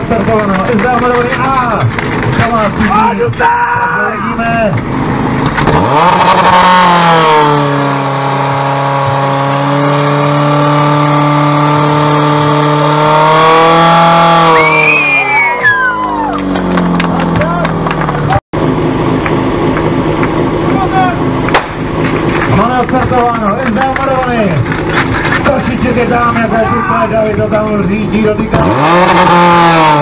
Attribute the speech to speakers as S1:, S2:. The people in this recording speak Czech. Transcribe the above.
S1: odstartováno, SD Amadovny A. Domácí. Vidíme. Máme odstartováno, SD Amadovny. Trošiček je tam, jaké tu David to tam řídí, dotýká.